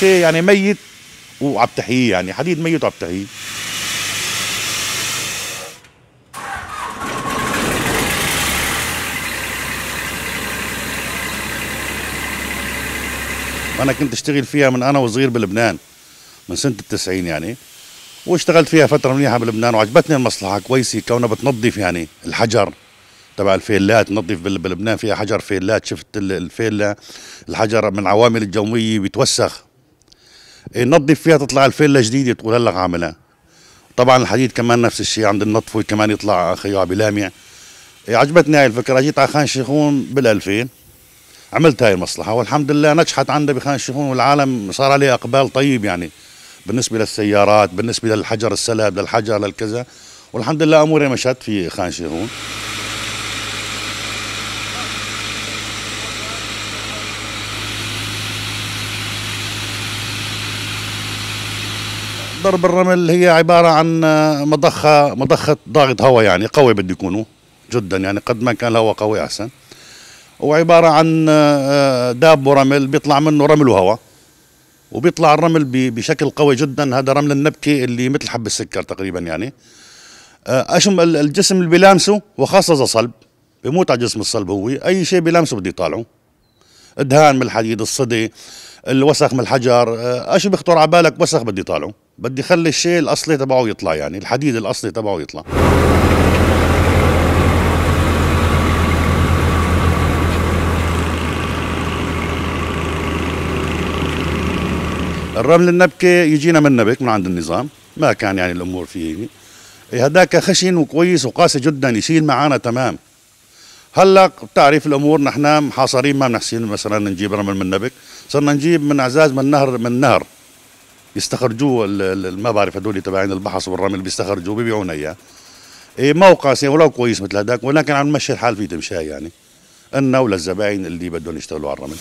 شيء يعني ميت وعم تحييه يعني حديد ميت وعم تحييه. أنا كنت أشتغل فيها من أنا وصغير بلبنان من سنة التسعين يعني واشتغلت فيها فترة منيحة بلبنان وعجبتني المصلحة كويسة كونها بتنظف يعني الحجر تبع الفيلات نظف بلبنان فيها حجر فيلات شفت الفيلا الحجر من العوامل الجوية بيتوسخ. نظف فيها تطلع الفيلا جديده تقول هلا عاملها طبعا الحديد كمان نفس الشيء عند النطفه كمان يطلع خيو بلامع. إيه، عجبتني هاي الفكرة. جيت على خان شيخون بال 2000 عملت هاي المصلحة والحمد لله نجحت عندها بخان الشيخون والعالم صار عليه إقبال طيب يعني. بالنسبة للسيارات بالنسبة للحجر السلب للحجر للكذا والحمد لله أموري مشت في خان شيخون. ضرب الرمل هي عبارة عن مضخة مضخة ضاغط هواء يعني قوي بده يكونوا جدا يعني قد ما كان الهواء قوي أحسن. وعبارة عن آه، داب ورمل بيطلع منه رمل وهواء وبيطلع الرمل بشكل قوي جدا. هذا رمل النبكي اللي مثل حب السكر تقريبا يعني. آه، أشم الجسم اللي بيلامسه وخاصة إذا صلب بيموت على جسم الصلب هو. أي شيء بيلامسه بده يطالعه. دهان من الحديد الصدي الوسخ من الحجر. آه، أشي بيخطر على بالك وسخ بدي يطالعه. بدي خلي الشيء الأصلي تبعه يطلع يعني الحديد الأصلي تبعه يطلع. الرمل النبكة يجينا من نبك من عند النظام ما كان يعني الأمور فيه إيه، هداك خشن وكويس وقاسي جدا يشيل معانا تمام. هلأ بتعرف الأمور نحن محاصرين ما بنحسن مثلا نجيب رمل من نبك. صرنا نجيب من عزاز من نهر من نهر. يستخرجوه ما بعرف هدول تبعين البحص والرمل بيستخرجوه بيبيعونا إياه. إيه قاسي ولو كويس مثل هداك ولكن عم نمشي الحال فيه تمشاي يعني. لنا وللزباين اللي بدهم يشتغلوا على الرمل.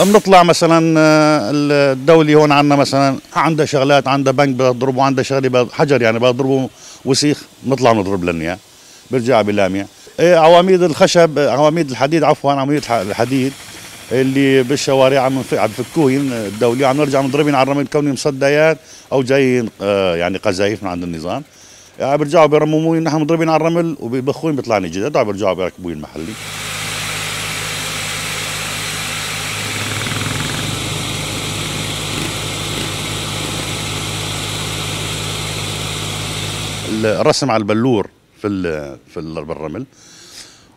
بنطلع مثلا آه، الدولي هون عندنا مثلا عندها شغلات عندها بنك بضربوا عندها شغلة حجر يعني بضربوا وسيخ بنطلع نضرب لهم إياه. بيرجع بلامع. إيه عواميد الخشب عواميد الحديد عفوا عواميد الحديد اللي بالشوارع عم عم الدولي عم نرجع نضربين على الرمل كوني مصديات أو جايين آه يعني قذايف من عند النظام. يعني بيرجعوا بيرمموين نحن مضربين على الرمل وبيبخوين بيطلعني جديد بيرجعوا بيركبوين المحلي الرسم على البلور. في في الرمل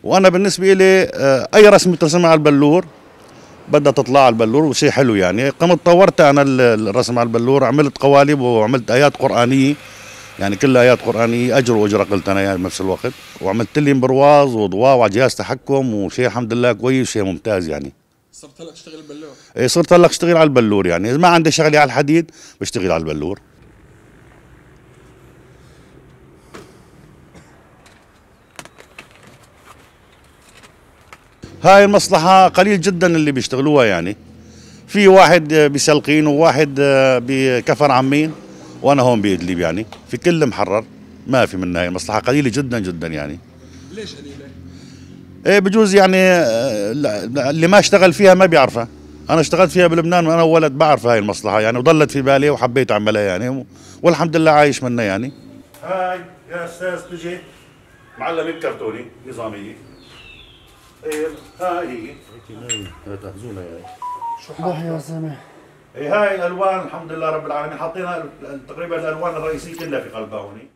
وأنا بالنسبة لي آه، أي رسمه ترسمها على البلور بدها تطلع على البلور وشيء حلو يعني. قمت طورت أنا الرسم على البلور عملت قوالب وعملت آيات قرآنية. يعني كلها آيات قرآنية أجر واجره قلت أنا يعني بنفس الوقت. وعملت لي برواز وضواء وجهاز تحكم وشيء الحمد لله كويس شيء ممتاز يعني. صرت هلأ تشتغل البلور إيه صرت هلأ أشتغل على البلور يعني. اذا ما عندي شغلي على الحديد بشتغل على البلور. هاي المصلحة قليل جدا اللي بيشتغلوها يعني. في واحد بسلقين وواحد بكفر عمين وأنا هون بإدلب يعني. في كل محرر ما في من هاي المصلحة قليلة جدا جدا يعني. ليش قليلة؟ إيه بجوز يعني اللي ما اشتغل فيها ما بيعرفها. أنا اشتغلت فيها بلبنان وأنا ولد بعرف هاي المصلحة يعني وضلت في بالي وحبيت أعملها يعني والحمد لله عايش منها يعني. هاي يا أستاذ تجي معلم كرتوني نظامية هاي هي تهزونا يا شو يا سامح إيه هاي الألوان الحمد لله رب العالمين. حطينا تقريبا الألوان الرئيسية كلها في قلبها هوني.